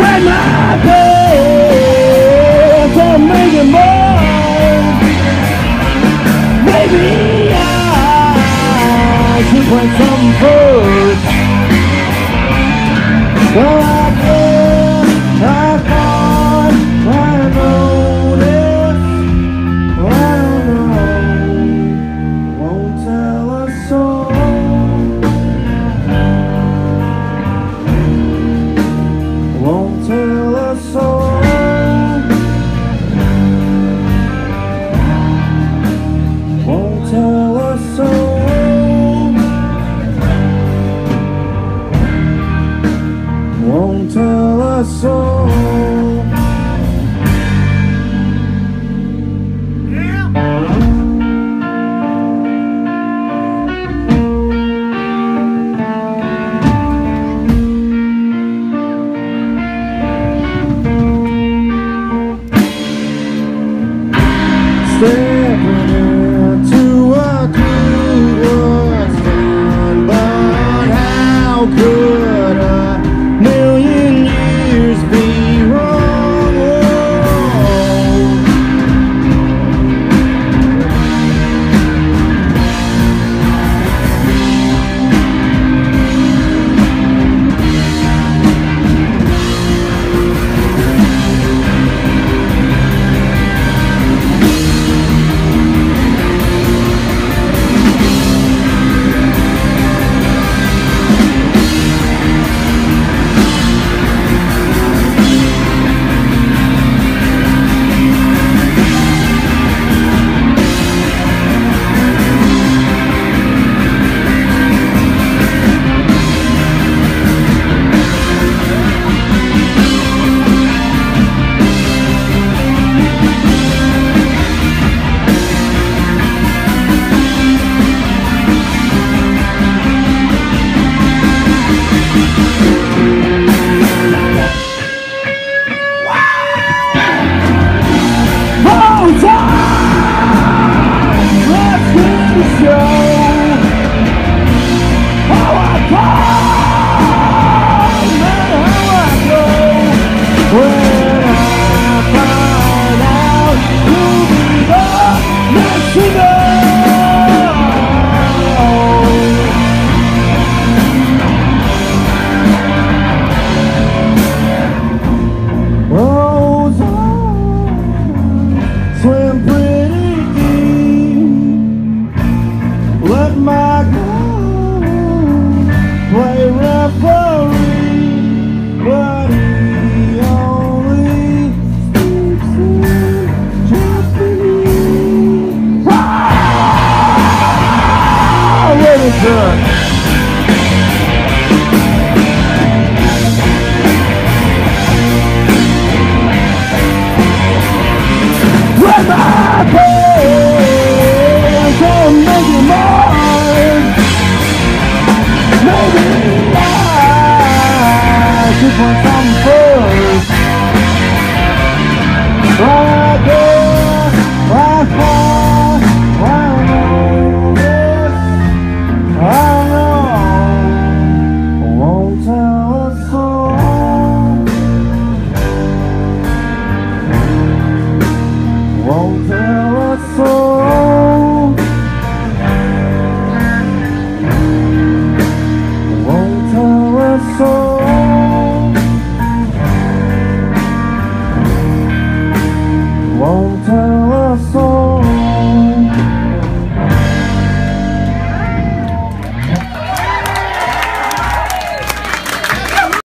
When my plans are making more Maybe I should find some so, so You